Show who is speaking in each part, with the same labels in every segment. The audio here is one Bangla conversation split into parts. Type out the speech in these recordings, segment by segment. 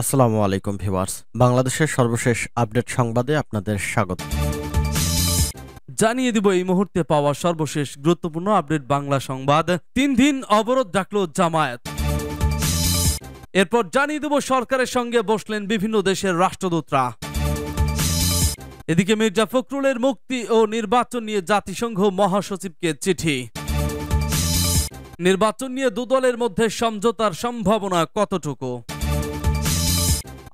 Speaker 1: আসসালামু আলাইকুম, ভিউয়ার্স। বাংলাদেশের সর্বশেষ আপডেট সংবাদে আপনাদের স্বাগত।
Speaker 2: জানিয়ে দিব এই মুহূর্তে পাওয়া সর্বশেষ গুরুত্বপূর্ণ আপডেট বাংলা সংবাদ। তিন দিন অবরোধ ডাকল জামায়াত। এরপর জানিয়ে দেব সরকারের সঙ্গে বসলেন বিভিন্ন দেশের রাষ্ট্রদূতরা। এদিকে মির্জা ফখরুলের মুক্তি ও নির্বাচন নিয়ে জাতিসংঘ মহাসচিবকে চিঠি। নির্বাচন নিয়ে দুদলের মধ্যে সমঝোতার সম্ভাবনা কতটুকু?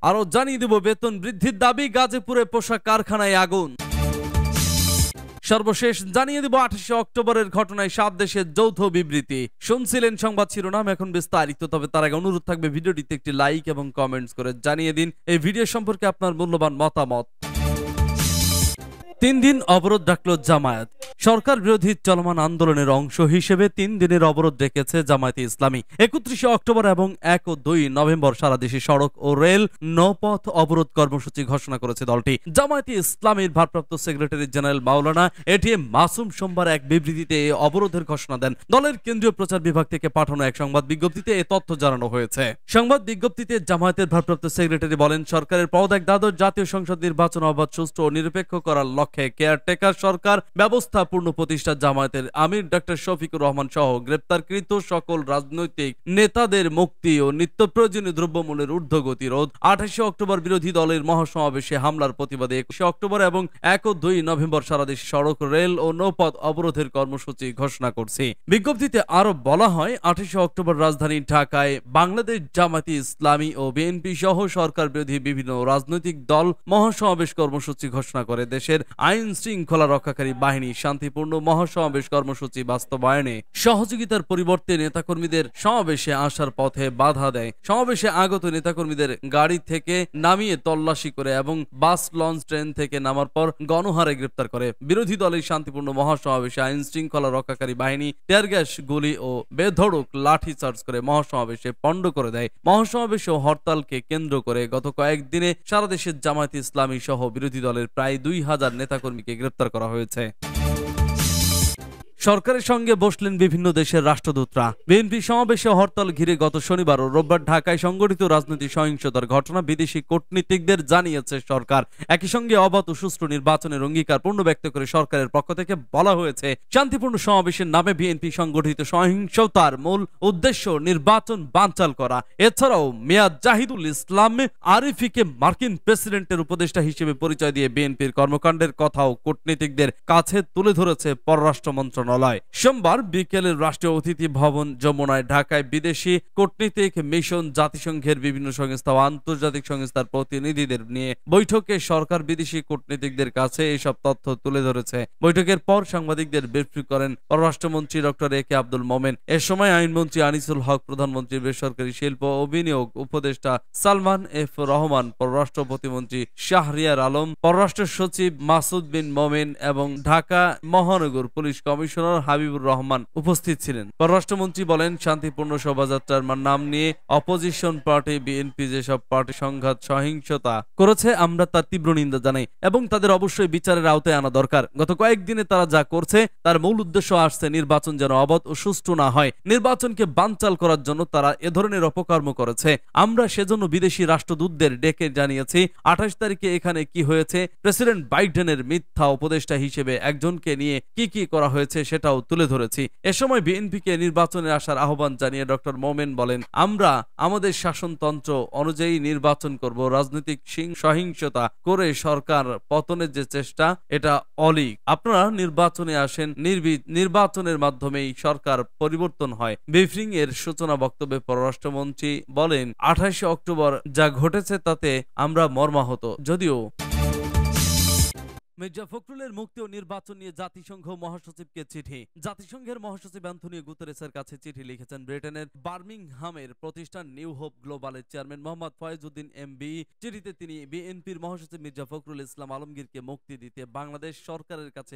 Speaker 2: আরও জানিয়ে দেব, বেতন বৃদ্ধির দাবি, গাজীপুরে পোশাক কারখানায় আগুন। সর্বশেষ জানিয়ে দিব, আঠাশে অক্টোবরের ঘটনায় সাত দেশের যৌথ বিবৃতি। শুনছিলেন সংবাদ শিরোনাম, এখন বিস্তারিত, তবে তার আগে অনুরোধ থাকবে, ভিডিওটিতে একটি লাইক এবং কমেন্টস করে জানিয়ে দিন। এই ভিডিও সম্পর্কে আপনার মূল্যবান মতামত। তিন দিন অবরোধ ডাকল জামায়াত। সরকার বিরোধী চলমান আন্দোলনের অংশ হিসেবে তিন দিনের অবরোধ ডেকেছে জামায়াতে ইসলামী। একত্রিশে অক্টোবর এবং এক ও দুই নভেম্বর সারা দেশে সড়ক ও রেল নৌপথ অবরোধ কর্মসূচি ঘোষণা করেছে দলটি। জামায়াতে ইসলামীর ভারপ্রাপ্ত secretary general Maulana ATM Masum সোমবার এক বিবৃতিতে অবরোধের ঘোষণা দেন। দলের কেন্দ্রীয় প্রচার বিভাগ থেকে পাঠানো এক সংবাদ বিজ্ঞপ্তিতে এ তথ্য জানানো হয়েছে। সংবাদ বিজ্ঞপ্তিতে জামায়াতের ভারপ্রাপ্ত সেক্রেটারি বলেন, সরকারের পদ এক দ্বাদশ জাতীয় সংসদ নির্বাচন অবাধ, সুষ্ঠু ও নিরপেক্ষ করার লক্ষ্যে কেয়ারটেকার সরকার ব্যবস্থাপূর্ণ প্রতিষ্ঠা জামায়াতের আমির ডক্টর শফিকুর রহমান সহ গ্রেপ্তারকৃত সকল রাজনৈতিক নেতাদের মুক্তি ও নিত্য প্রয়োজনীয় দ্রব্যমূল্যের ঊর্ধ্বগতি রোধ। আঠাশে অক্টোবর বিরোধী দলের মহাসমাবেশে হামলার প্রতিবাদে একুশে অক্টোবর এবং এক ও দুই নভেম্বর সারা দেশে সড়ক, রেল ও নৌপথ অবরোধের কর্মসূচি ঘোষণা করছে। বিজ্ঞপ্তিতে আরও বলা হয়, আঠাশে অক্টোবর রাজধানী ঢাকায় বাংলাদেশ জামাতি ইসলামী ও বিএনপি সহ সরকার বিরোধী বিভিন্ন রাজনৈতিক দল মহাসমাবেশ কর্মসূচি ঘোষণা করে দেশের আইন শৃঙ্খলা রক্ষাকারী বাহিনী শান্তিপূর্ণ মহাসমাবেশ কর্মসূচি বাস্তবায়নে সহযোগিতার পরিবর্তে নেতাকর্মীদের সমাবেশে আসার পথে বাধা দেয়। সমাবেশে আগত নেতাকর্মীদের গাড়ি থেকে নামিয়ে তল্লাশি করে এবং বাস, লঞ্চ, ট্রেন থেকে নামার পর গণহারে গ্রেপ্তার করে। বিরোধী দলের শান্তিপূর্ণ মহাসমাবেশে আইন শৃঙ্খলা রক্ষাকারী বাহিনী টিয়ার গ্যাস, গুলি ও বেধড়ক লাঠি চার্জ করে মহাসমাবেশে পণ্ড করে দেয়। মহাসমাবেশ ও হরতালকে কেন্দ্র করে গত কয়েকদিনে সারা দেশের জামায়াত ইসলামী সহ বিরোধী দলের প্রায় দুই হাজার নেতাকর্মীকে গ্রেপ্তার করা হয়েছে। সরকারের সঙ্গে বসলেন বিভিন্ন দেশের রাষ্ট্রদূতরা। বিএনপি সমাবেশে হরতাল ঘিরে গত শনিবার ও রোববার ঢাকায় সংগঠিত রাজনৈতিক সহিংসতার ঘটনা বিদেশি কূটনীতিকদের জানিয়েছে সরকার। একই সঙ্গে অবাধ ও সুষ্ঠু নির্বাচনের অঙ্গীকার পূর্ণ ব্যক্ত করে সরকারের পক্ষ থেকে বলা হয়েছে, শান্তিপূর্ণ সমাবেশের নামে বিএনপি সংগঠিত সহিংসতার মূল উদ্দেশ্য নির্বাচন বানচাল করা। এছাড়াও মেয়াদ জাহিদুল ইসলাম আরিফিকে মার্কিন প্রেসিডেন্টের উপদেষ্টা হিসেবে পরিচয় দিয়ে বিএনপির কর্মকাণ্ডের কথাও কূটনীতিকদের কাছে তুলে ধরেছে পররাষ্ট্র মন্ত্রণালয়। মন্ত্রণালয়। সোমবার বিকেলে রাষ্ট্রীয় অতিথি ভবন যমুনায় ঢাকায় বিদেশি কূটনীতিক মিশন জাতিসংঘের বিভিন্ন সংস্থা ও আন্তর্জাতিক সংস্থার প্রতিনিধিদের নিয়ে বৈঠকে সরকার বিদেশি কূটনীতিকদের কাছে এসব তথ্য তুলে ধরেছে। বৈঠকের পর সাংবাদিকদের ব্রিফ করেন পররাষ্ট্রমন্ত্রী ডক্টর এ কে আব্দুল মোমেন। এ সময় আইনমন্ত্রী আনিসুল হক প্রধানমন্ত্রী বেসরকারি শিল্প ও বিনিয়োগ উপদেষ্টা সালমান এফ রহমান, পররাষ্ট্র প্রতিমন্ত্রী শাহরিয়ার আলম, পররাষ্ট্র সচিব মাসুদ বিন মোমেন এবং ঢাকা মহানগর police commissioner commissioner Habibur Rahman উপস্থিত ছিলেন। পররাষ্ট্রমন্ত্রী বলেন, শান্তিপূর্ণ শোভাযাত্রার নাম নিয়ে অপোজিশন পার্টি, বিএনপি যেসব পার্টি সংঘাত, সহিংসতা করেছে, আমরা তার তীব্র নিন্দা জানাই এবং তাদের অবশ্যই বিচারের আওতায় আনা দরকার। গত কয়েকদিনে তারা যা করছে, তার মূল উদ্দেশ্য আসছে নির্বাচন যেন অবাধ ও সুষ্ঠু না হয়। নির্বাচনকে বানচাল করার জন্য তারা এ ধরনের অপকর্ম করেছে। আমরা সেজন্য বিদেশি রাষ্ট্রদূতদের ডেকে জানিয়েছি, আঠাশ তারিখে এখানে কি হয়েছে, প্রেসিডেন্ট বাইডেনের মিথ্যা উপদেষ্টা হিসেবে একজনকে নিয়ে কি কি করা হয়েছে সেটাও তুলে ধরেছি। এ সময় বিএনপিকে নির্বাচনে আসার আহ্বান জানিয়ে ডক্টর মোমেন বলেন, আমরা আমাদের শাসনতন্ত্র অনুযায়ী নির্বাচন করব। রাজনৈতিক সহিংসতা করে সরকার পতনের যে চেষ্টা, এটা অলিক। আপনারা নির্বাচনে আসেন নির্বাচনের মাধ্যমেই সরকার পরিবর্তন হয়। ব্রিফিং এর সূচনা বক্তব্যে পররাষ্ট্রমন্ত্রী বলেন, আঠাশে অক্টোবর যা ঘটেছে তাতে আমরা মর্মাহত। যদিও মির্জা ফখরুলের মুক্তি ও নির্বাচন নিয়ে জাতিসংঘ মহাসচিবকে চিঠি। জাতিসংঘের মহাসচিব অ্যান্থনিও গুতেরেসের কাছে চিঠি লিখেছেন ব্রিটেনের বার্মিংহামের প্রতিষ্ঠান নিউ হোপ গ্লোবালের চেয়ারম্যান মোহাম্মদ ফয়েজউদ্দিন এমবি। চিঠিতে তিনি বিএনপির মহাসচিব মির্জা ফখরুল ইসলাম আলমগীরকে মুক্তি দিতে বাংলাদেশ সরকারের কাছে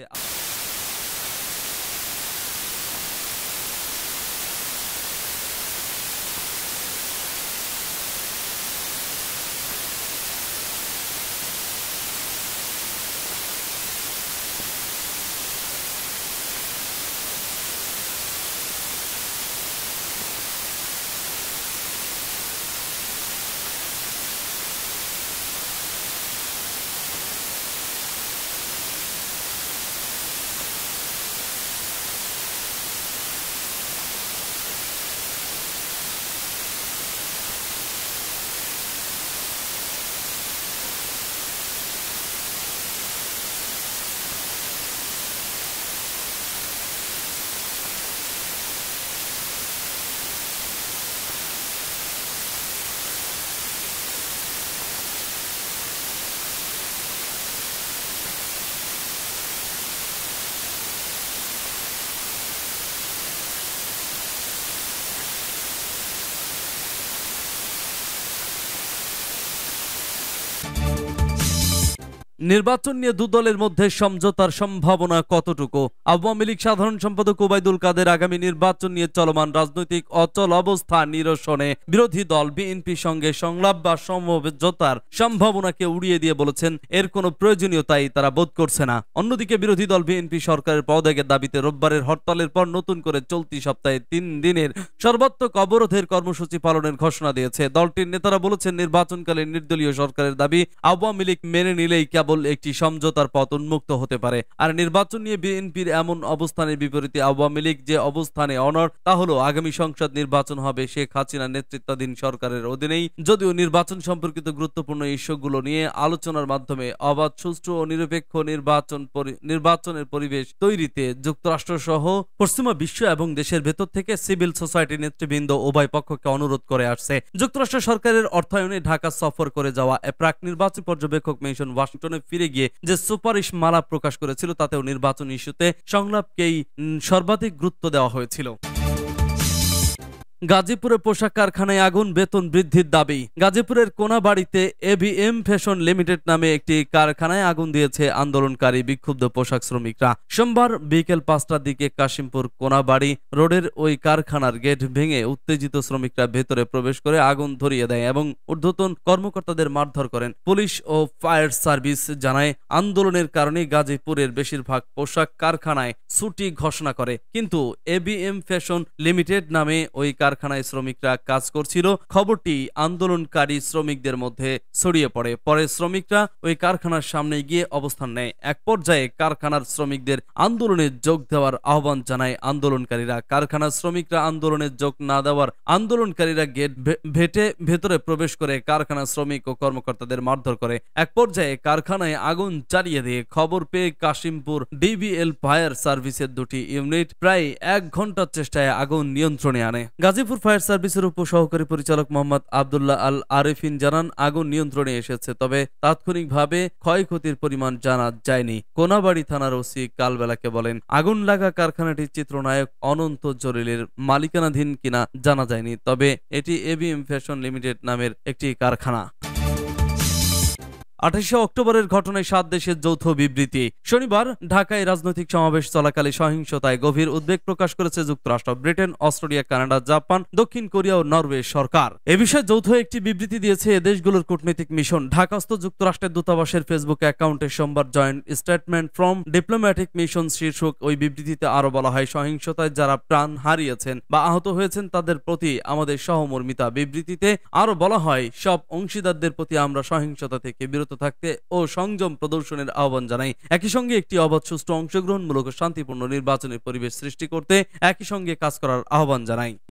Speaker 2: নির্বাচন নিয়ে দু দলের মধ্যে সমঝোতার সম্ভাবনা কতটুকু? আওয়ামী লীগ সাধারণ সম্পাদক ওবায়দুল কাদের আগামী নির্বাচন নিয়ে চলমান রাজনৈতিক অচল অবস্থা নিরসনে বিরোধী দল বিএনপি সঙ্গে সংলাপ বা সমঝোতার সম্ভাবনাকে উড়িয়ে দিয়ে বলেছেন, এর কোনো প্রয়োজনীয়তাই তারা বোধ করছে না। অন্যদিকে বিরোধী দল বিএনপি সরকারের পদত্যাগের দাবিতে রোববারের হরতালের পর নতুন করে চলতি সপ্তাহে তিন দিনের সর্বাত্মক অবরোধের কর্মসূচি পালনের ঘোষণা দিয়েছে। দলটির নেতারা বলেছেন, নির্বাচনকালে নির্দলীয় সরকারের দাবি, আওয়ামী লীগ মেনে নিলেই কেবল একটি সমঝোতার পথ উন্মুক্ত হতে পারে। আর নির্বাচন নিয়ে বিএনপির এমন অবস্থানের বিপরীতে আওয়ামী লীগ যে অবস্থানে অনর তা হলো আগামী সংসদ নির্বাচন হবে শেখ হাসিনা নেতৃত্বাধীন সরকারের অধীনেই। যদিও নির্বাচন সম্পর্কিত গুরুত্বপূর্ণ ইস্যুগুলো নিয়ে আলোচনার মাধ্যমে অবাধ, সুষ্ঠু ও নিরপেক্ষ নির্বাচন নির্বাচনের পরিবেশ তৈরিতে যুক্তরাষ্ট্র সহ পশ্চিমা বিশ্ব এবং দেশের ভেতর থেকে সিভিল সোসাইটি নেতৃবৃন্দ উভয় পক্ষকে অনুরোধ করে আসছে। যুক্তরাষ্ট্র সরকারের অর্থায়নে ঢাকা সফর করে যাওয়া প্রাক নির্বাচন পর্যবেক্ষক মিশন ওয়াশিংটনে ফিরে গিয়ে যে সুপারিশ মালা প্রকাশ করেছিল, তাতেও নির্বাচন ইস্যুতে সংলাপকেই সর্বাধিক গুরুত্ব দেওয়া হয়েছিল। গাজীপুরে পোশাক কারখানায় আগুন, বেতন বৃদ্ধির দাবি। গাজীপুরের কোনাবাড়িতে এভিএম ফ্যাশন লিমিটেড নামে একটি কারখানায় আগুন দিয়েছে আন্দোলনকারী বিক্ষুব্ধ পোশাক শ্রমিকরা। সোমবার বিকেল পাঁচটার দিকে কাশিমপুর কোনাবাড়ি রোডের ওই কারখানার গেট ভেঙে উত্তেজিত শ্রমিকরা ভেতরে প্রবেশ করে আগুন ধরিয়ে দেয় এবং ঊর্ধ্বতন কর্মকর্তাদের মারধর করেন। পুলিশ ও ফায়ার সার্ভিস জানায়, আন্দোলনের কারণে গাজীপুরের বেশিরভাগ পোশাক কারখানায় ছুটি ঘোষণা করে। কিন্তু এবিএম ফ্যাশন লিমিটেড নামে ওই কারখানায় শ্রমিকরা কাজ করছিল। খবরটি আন্দোলনকারী শ্রমিকদের মধ্যে ছড়িয়ে পড়ে। পরে শ্রমিকরা ওই কারখানার সামনে গিয়ে অবস্থান নেয়। এক পর্যায়ে কারখানার শ্রমিকদের আন্দোলনে যোগ দেওয়ার আহ্বান জানায় আন্দোলনকারীরা। কারখানার শ্রমিকরা আন্দোলনে যোগ না দেওয়ার আন্দোলনকারীরা গেট ভেটে, ভেতরে প্রবেশ করে কারখানা শ্রমিক ও কর্মকর্তাদের মারধর করে। এক পর্যায়ে কারখানায় আগুন চালিয়ে দিয়ে খবর পেয়ে কাশিমপুর ডিবিএল ফায়ার সার্ভিসের দুটি ইউনিট প্রায় এক ঘণ্টার চেষ্টায় আগুন নিয়ন্ত্রণে আনে। গাজীপুর ফায়ার সার্ভিসের উপসহকারী পরিচালক মোহাম্মদ আবদুল্লাহ আল আরেফিন জানান, আগুন নিয়ন্ত্রণে এসেছে, তবে তাৎক্ষণিকভাবে ক্ষয়ক্ষতির পরিমাণ জানা যায়নি। কোনাবাড়ি থানার ওসি কালবেলাকে বলেন, আগুন লাগা কারখানাটির চিত্রনায়ক অনন্ত জলিলের মালিকানাধীন কিনা জানা যায়নি, তবে এটি এবিএম ফ্যাশন লিমিটেড নামের একটি কারখানা। আঠাশে অক্টোবরের ঘটনায় সাত দেশের যৌথ বিবৃতি। শনিবার ঢাকায় রাজনৈতিক সমাবেশ চলাকালে সহিংসতায় গভীর উদ্বেগ প্রকাশ করেছে যুক্তরাষ্ট্র, ব্রিটেন, অস্ট্রেলিয়া, কানাডা, জাপান, দক্ষিণ কোরিয়া ও নরওয়ে সরকার। এ বিষয়ে যৌথ একটি বিবৃতি দিয়েছে এ দেশগুলোর কূটনৈতিক মিশন। ঢাকাস্থ যুক্তরাষ্ট্রের দূতাবাসের ফেসবুক অ্যাকাউন্টে সোমবার joint statement from diplomatic mission শীর্ষক ওই বিবৃতিতে আরও বলা হয়, সহিংসতায় যারা প্রাণ হারিয়েছেন বা আহত হয়েছেন তাদের প্রতি আমাদের সহমর্মিতা। বিবৃতিতে আরও বলা হয়, সব অংশীদারদের প্রতি আমরা সহিংসতা থেকে বিরত থাকতে ও সংযম প্রদর্শনের আহ্বান জানাই। একই সঙ্গে একটি অবাধ সুষ্ঠু অংশগ্রহণমূলক শান্তিপূর্ণ নির্বাচনের পরিবেশ সৃষ্টি করতে একই সঙ্গে কাজ করার আহ্বান জানাই।